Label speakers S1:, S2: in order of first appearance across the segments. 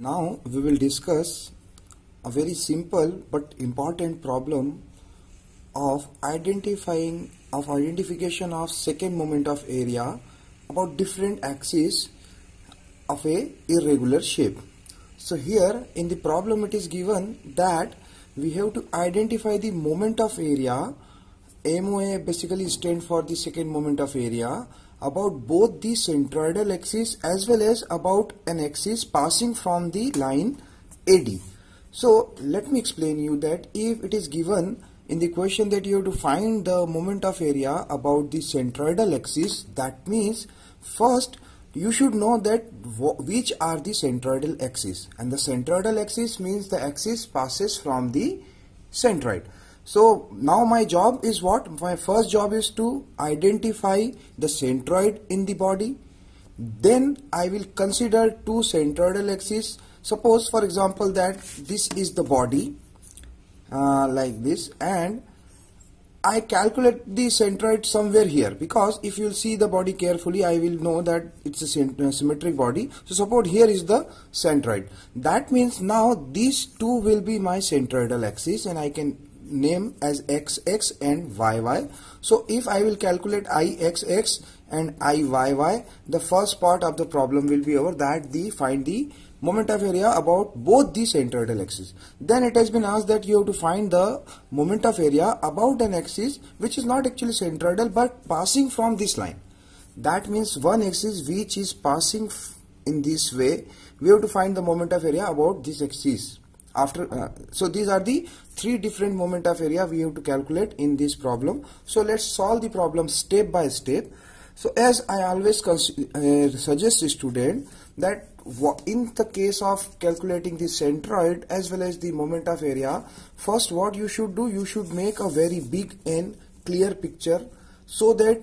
S1: Now we will discuss a very simple but important problem of identifying of identification of second moment of area about different axes of a irregular shape. So here in the problem it is given that we have to identify the moment of area MOA basically stand for the second moment of area about both the centroidal axis as well as about an axis passing from the line AD. So let me explain you that if it is given in the question that you have to find the moment of area about the centroidal axis that means first you should know that which are the centroidal axis and the centroidal axis means the axis passes from the centroid so now my job is what? My first job is to identify the centroid in the body. Then I will consider two centroidal axes. Suppose for example that this is the body uh, like this and I calculate the centroid somewhere here because if you see the body carefully I will know that it's a symmetric body. So suppose here is the centroid. That means now these two will be my centroidal axis and I can name as xx and yy. So if I will calculate ixx and iyy, the first part of the problem will be over that the find the moment of area about both the centroidal axes. Then it has been asked that you have to find the moment of area about an axis which is not actually centroidal but passing from this line. That means one axis which is passing in this way, we have to find the moment of area about this axis after uh, so these are the three different moment of area we have to calculate in this problem. So let's solve the problem step by step. So as i always uh, suggest student that in the case of calculating the centroid as well as the moment of area first what you should do you should make a very big and clear picture so that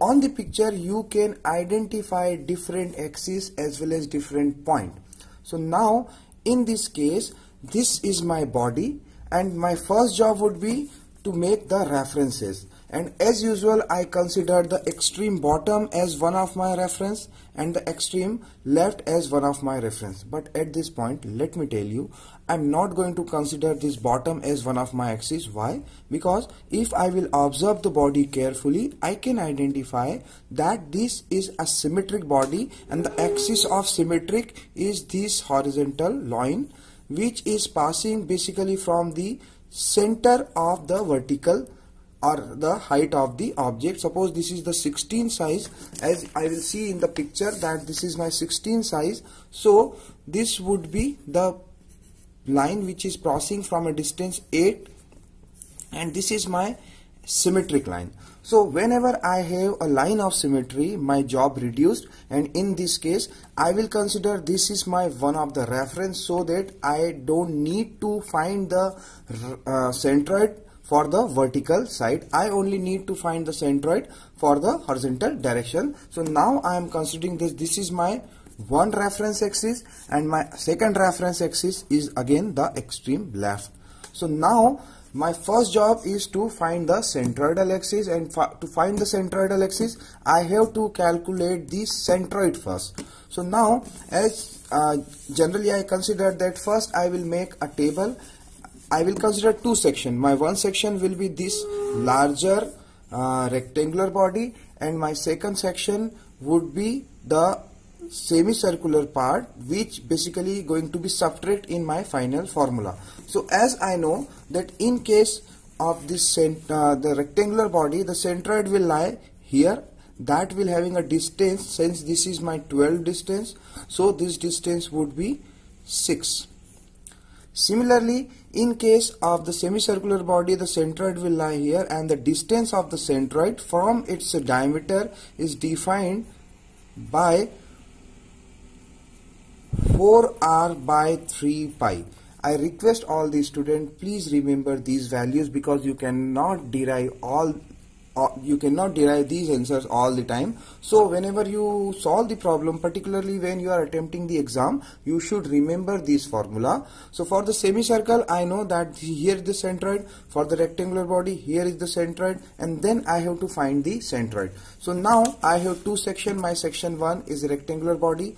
S1: on the picture you can identify different axes as well as different point. So now in this case this is my body and my first job would be to make the references. And as usual I consider the extreme bottom as one of my reference and the extreme left as one of my reference. But at this point let me tell you I'm not going to consider this bottom as one of my axis why? Because if I will observe the body carefully I can identify that this is a symmetric body and the axis of symmetric is this horizontal line which is passing basically from the center of the vertical or the height of the object. Suppose this is the 16 size. As I will see in the picture that this is my 16 size. So this would be the line which is crossing from a distance 8 and this is my symmetric line so whenever I have a line of symmetry, my job reduced and in this case, I will consider this is my one of the reference so that I don't need to find the uh, centroid for the vertical side. I only need to find the centroid for the horizontal direction. So now I am considering this, this is my one reference axis and my second reference axis is again the extreme left. So now my first job is to find the centroidal axis and to find the centroidal axis I have to calculate the centroid first. So now as uh, generally I consider that first I will make a table. I will consider two sections my one section will be this larger uh, rectangular body and my second section would be the semicircular part which basically going to be subtract in my final formula. So as I know that in case of this uh, the rectangular body the centroid will lie here that will having a distance since this is my 12 distance so this distance would be 6 similarly in case of the semicircular body the centroid will lie here and the distance of the centroid from its diameter is defined by 4r by 3 pi. I request all the students please remember these values because you cannot derive all uh, you cannot derive these answers all the time. So whenever you solve the problem particularly when you are attempting the exam you should remember this formula. So for the semicircle I know that here is the centroid. For the rectangular body here is the centroid. And then I have to find the centroid. So now I have two section. My section 1 is rectangular body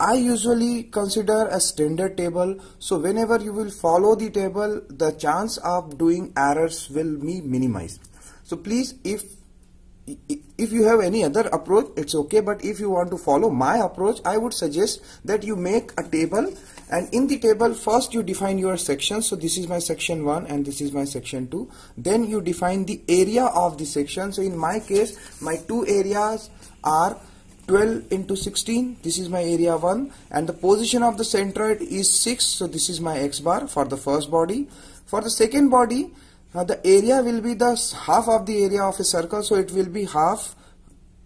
S1: I usually consider a standard table. So whenever you will follow the table, the chance of doing errors will be minimized. So please, if if you have any other approach, it's okay. But if you want to follow my approach, I would suggest that you make a table and in the table first you define your section so this is my section 1 and this is my section 2 then you define the area of the section so in my case my two areas are 12 into 16 this is my area 1 and the position of the centroid is 6 so this is my x bar for the first body for the second body uh, the area will be the half of the area of a circle so it will be half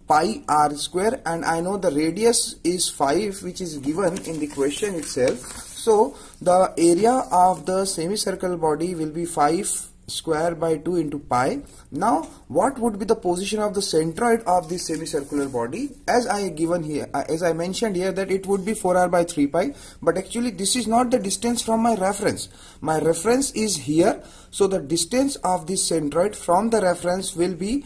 S1: pi r square and I know the radius is 5 which is given in the question itself. So the area of the semicircle body will be 5 square by 2 into pi. Now what would be the position of the centroid of this semicircular body as I given here uh, as I mentioned here that it would be 4r by 3 pi but actually this is not the distance from my reference. My reference is here so the distance of this centroid from the reference will be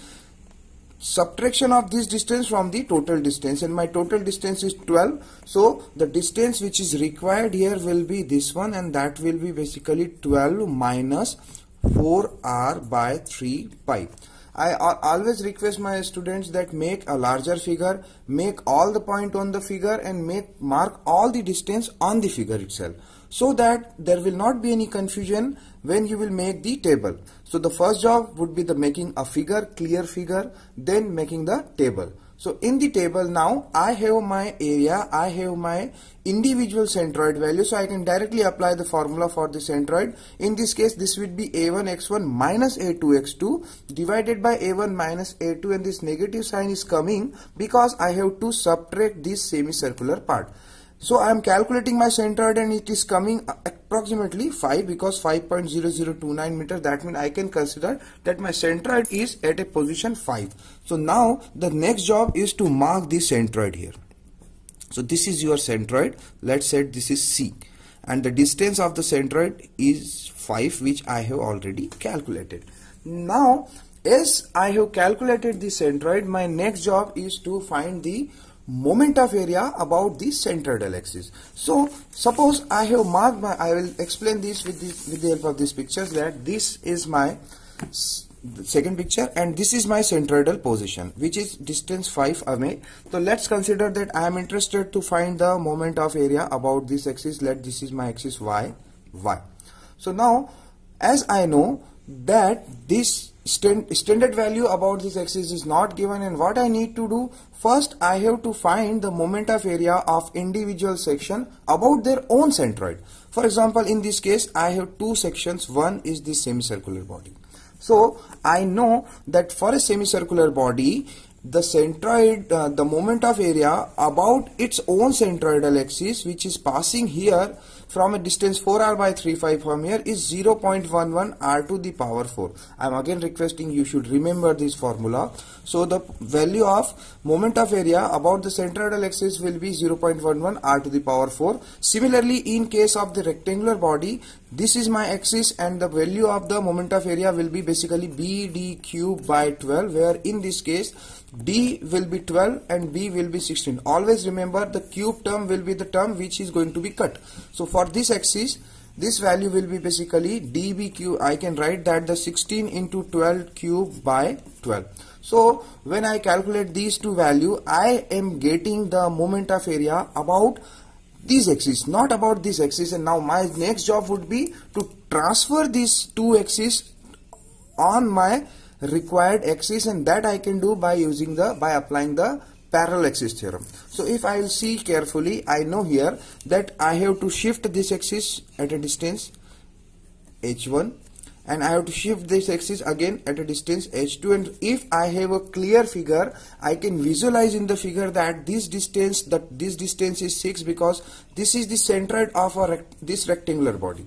S1: subtraction of this distance from the total distance and my total distance is 12 so the distance which is required here will be this one and that will be basically 12 minus 4r by 3 pi I always request my students that make a larger figure, make all the point on the figure and make mark all the distance on the figure itself so that there will not be any confusion when you will make the table. So the first job would be the making a figure, clear figure, then making the table. So in the table now I have my area, I have my individual centroid value so I can directly apply the formula for the centroid. In this case this would be a1x1 minus a2x2 divided by a1 minus a2 and this negative sign is coming because I have to subtract this semicircular part. So I am calculating my centroid and it is coming approximately 5 because 5.0029 meter that means I can consider that my centroid is at a position 5. So now the next job is to mark the centroid here. So this is your centroid let's say this is C and the distance of the centroid is 5 which I have already calculated. Now as I have calculated the centroid my next job is to find the moment of area about the centroidal axis. So suppose I have marked my, I will explain this with, the with the help of these pictures that this is my second picture and this is my centroidal position which is distance 5 away. So let's consider that I am interested to find the moment of area about this axis. Let this is my axis y, y. So now as I know that this standard value about this axis is not given and what I need to do first I have to find the moment of area of individual section about their own centroid for example in this case I have two sections one is the semicircular body so I know that for a semicircular body the centroid uh, the moment of area about its own centroidal axis which is passing here from a distance 4r by 35 from here is 0.11 r to the power 4. I am again requesting you should remember this formula. So the value of moment of area about the centroidal axis will be 0.11 r to the power 4. Similarly in case of the rectangular body this is my axis and the value of the moment of area will be basically bd cube by 12 where in this case d will be 12 and b will be 16 always remember the cube term will be the term which is going to be cut. So for this axis this value will be basically db cube I can write that the 16 into 12 cube by 12 so when I calculate these two value I am getting the moment of area about this axis not about this axis. And now my next job would be to transfer these two axes on my required axis and that I can do by using the by applying the parallel axis theorem. So if I will see carefully I know here that I have to shift this axis at a distance h1 and I have to shift this axis again at a distance h2 and if I have a clear figure I can visualize in the figure that this distance that this distance is 6 because this is the centroid of a this rectangular body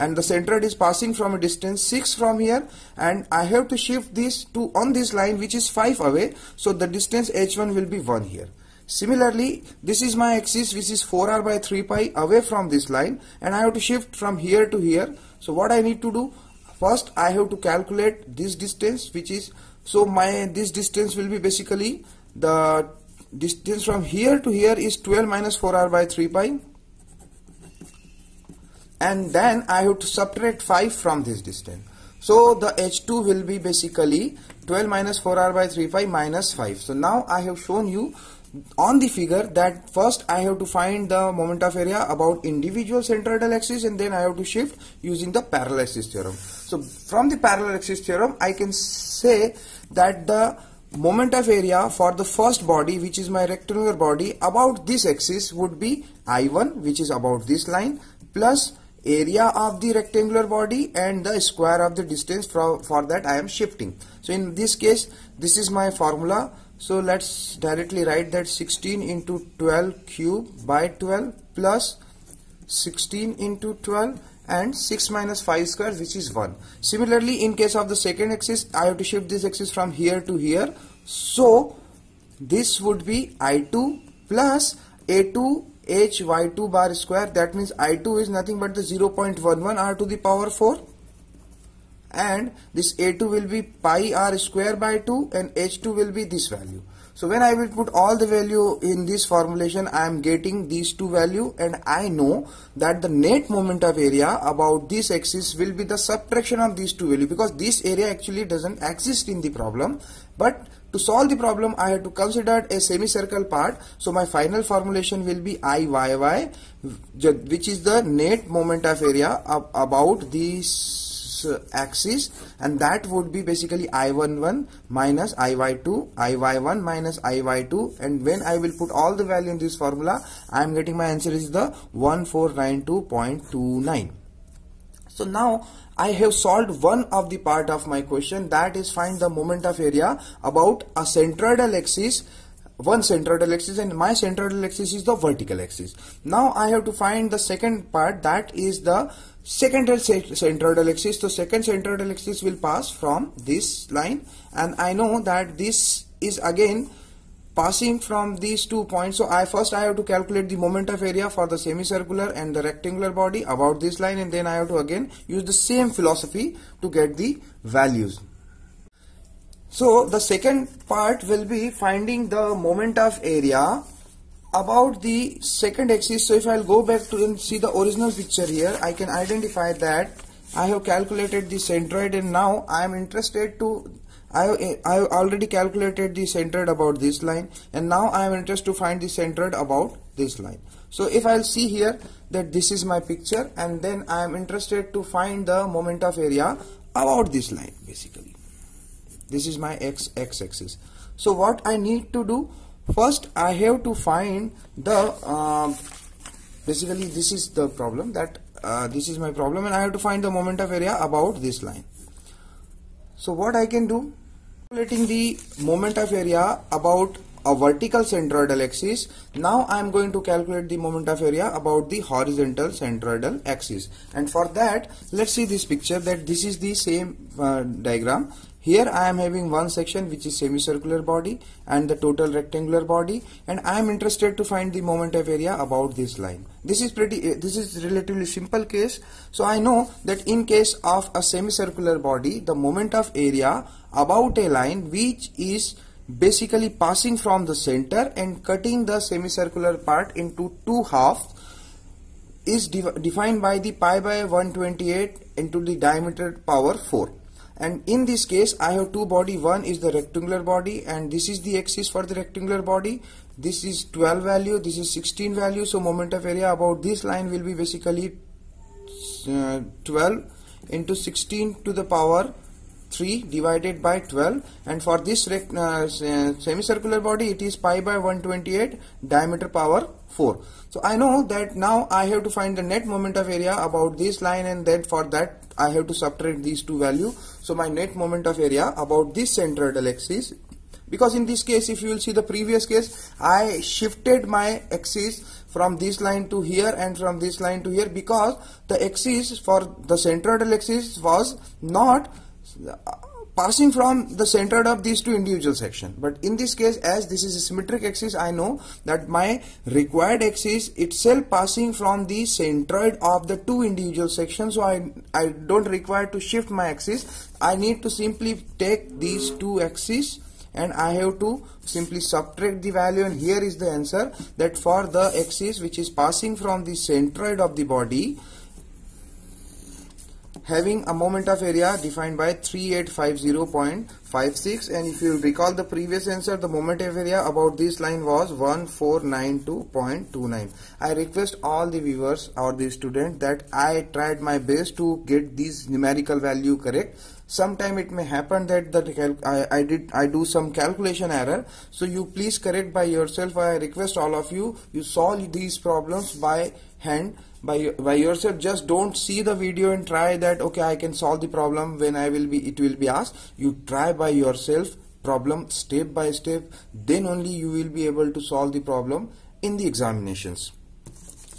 S1: and the centroid is passing from a distance 6 from here and I have to shift this to on this line which is 5 away so the distance h1 will be 1 here. Similarly this is my axis which is 4r by 3 pi away from this line and I have to shift from here to here. So what I need to do first I have to calculate this distance which is so my this distance will be basically the distance from here to here is 12 minus 4r by 3 pi and then I have to subtract 5 from this distance. So the H2 will be basically 12 minus 4r by 3 pi minus 5. So now I have shown you on the figure that first I have to find the moment of area about individual centroidal axis and then I have to shift using the parallel axis theorem. So from the parallel axis theorem I can say that the moment of area for the first body which is my rectangular body about this axis would be I1 which is about this line plus area of the rectangular body and the square of the distance for, for that I am shifting. So in this case this is my formula so let's directly write that 16 into 12 cube by 12 plus 16 into 12 and 6 minus 5 square which is 1. Similarly in case of the second axis I have to shift this axis from here to here. So this would be I2 plus A2 h y2 bar square that means I2 is nothing but the 0.11 r to the power 4 and this A2 will be pi r square by 2 and H2 will be this value. So when I will put all the value in this formulation I am getting these two value and I know that the net moment of area about this axis will be the subtraction of these two value because this area actually doesn't exist in the problem. But to solve the problem I have to consider a semicircle part. So my final formulation will be IYY which is the net moment of area about this Uh, axis and that would be basically I11 minus IY2 IY1 minus IY2 and when I will put all the value in this formula I am getting my answer is the 1492.29 so now I have solved one of the part of my question. That is find the moment of area about a centroidal axis one centroidal axis and my centroidal axis is the vertical axis. Now I have to find the second part that is the second centroidal axis. So second centroidal axis will pass from this line and I know that this is again passing from these two points. So I first I have to calculate the moment of area for the semicircular and the rectangular body about this line and then I have to again use the same philosophy to get the values. So the second part will be finding the moment of area about the second axis. So if I'll go back to and see the original picture here, I can identify that I have calculated the centroid and now I am interested to I have, I have already calculated the centroid about this line and now I am interested to find the centroid about this line. So if I'll see here that this is my picture and then I am interested to find the moment of area about this line basically this is my x x axis. So what I need to do first I have to find the uh, basically this is the problem that uh, this is my problem and I have to find the moment of area about this line. So what I can do? Calculating the moment of area about a vertical centroidal axis. Now I am going to calculate the moment of area about the horizontal centroidal axis. And for that let's see this picture that this is the same uh, diagram here I am having one section which is semicircular body and the total rectangular body and I am interested to find the moment of area about this line. This is pretty, uh, this is relatively simple case. So I know that in case of a semicircular body, the moment of area about a line which is basically passing from the center and cutting the semicircular part into two halves is defined by the pi by 128 into the diameter power 4 and in this case I have two body. One is the rectangular body and this is the axis for the rectangular body. This is 12 value this is 16 value. So moment of area about this line will be basically uh, 12 into 16 to the power 3 divided by 12 and for this uh, semicircular body it is pi by 128 diameter power 4 so I know that now I have to find the net moment of area about this line and then for that I have to subtract these two value. So my net moment of area about this centroidal axis. Because in this case if you will see the previous case I shifted my axis from this line to here and from this line to here because the axis for the centroidal axis was not passing from the center of these two individual sections. But in this case as this is a symmetric axis I know that my required axis itself passing from the centroid of the two individual sections so I, I don't require to shift my axis. I need to simply take these two axes and I have to simply subtract the value. And here is the answer that for the axis which is passing from the centroid of the body having a moment of area defined by 3850.56 and if you recall the previous answer the moment of area about this line was 1492.29 I request all the viewers or the students that I tried my best to get this numerical value correct. Sometime it may happen that the I, I did I do some calculation error. So you please correct by yourself. I request all of you you solve these problems by hand by by yourself just don't see the video and try that okay I can solve the problem when I will be it will be asked. You try by yourself problem step by step then only you will be able to solve the problem in the examinations.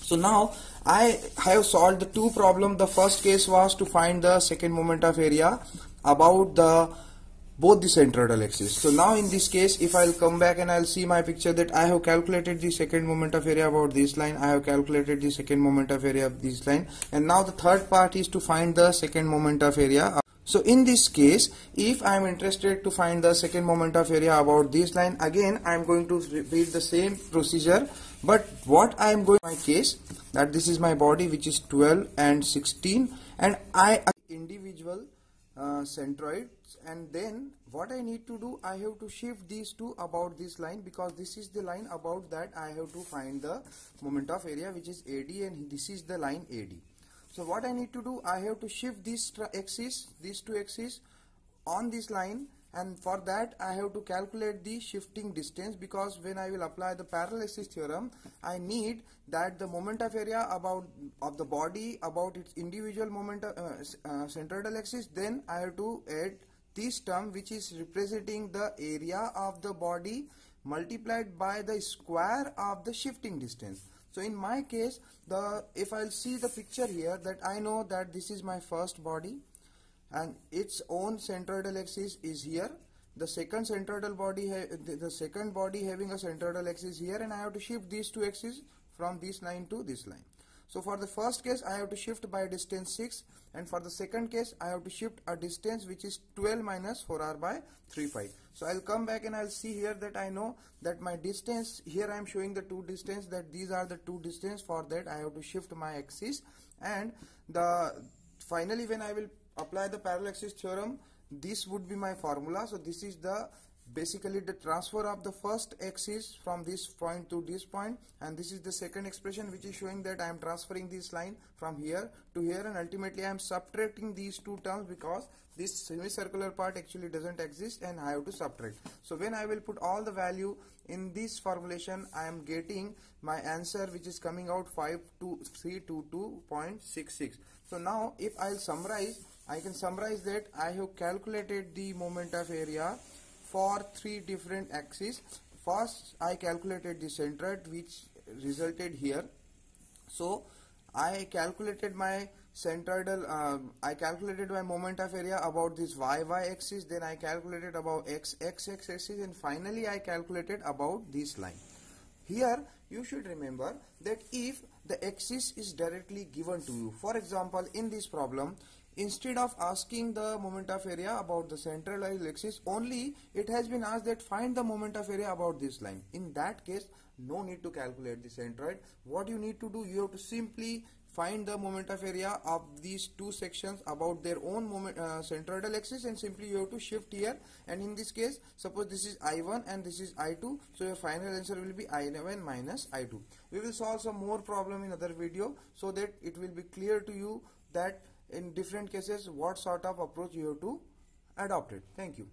S1: So now I have solved the two problem. The first case was to find the second moment of area about the both the centroidal axis. So now in this case, if I'll come back and I'll see my picture that I have calculated the second moment of area about this line, I have calculated the second moment of area of this line, and now the third part is to find the second moment of area. So in this case, if I am interested to find the second moment of area about this line, again I am going to repeat the same procedure. But what I am going my case that this is my body which is 12 and 16 and I uh, centroids and then what I need to do I have to shift these two about this line because this is the line about that I have to find the moment of area which is AD and this is the line AD so what I need to do I have to shift these axis these two axes on this line and for that I have to calculate the shifting distance because when I will apply the parallel axis theorem I need that the moment of area about of the body about its individual moment uh, uh, centroidal axis then I have to add this term which is representing the area of the body multiplied by the square of the shifting distance. So in my case the if I'll see the picture here that I know that this is my first body and its own centroidal axis is here. The second centroidal body the, second body having a centroidal axis here and I have to shift these two axes from this line to this line. So for the first case I have to shift by distance 6 and for the second case I have to shift a distance which is 12 minus 4r by 35 so I'll come back and I'll see here that I know that my distance here I am showing the two distance that these are the two distance for that I have to shift my axis. And the finally when I will apply the parallel axis theorem this would be my formula so this is the basically the transfer of the first axis from this point to this point and this is the second expression which is showing that I am transferring this line from here to here and ultimately I am subtracting these two terms because this semicircular part actually doesn't exist and I have to subtract. So when I will put all the value in this formulation I am getting my answer which is coming out 52322.66. So now if I'll summarize I can summarize that I have calculated the moment of area for three different axes. First I calculated the centroid which resulted here. So I calculated my centroidal um, I calculated my moment of area about this y y axis then I calculated about x x x axis and finally I calculated about this line here you should remember that if the axis is directly given to you for example in this problem instead of asking the moment of area about the centralized axis only it has been asked that find the moment of area about this line. In that case no need to calculate the centroid. What you need to do you have to simply find the moment of area of these two sections about their own moment uh, centroidal axis and simply you have to shift here. And in this case suppose this is i1 and this is i2 so your final answer will be i11 minus i2 we will solve some more problem in other video so that it will be clear to you that in different cases what sort of approach you have to adopt it. Thank you.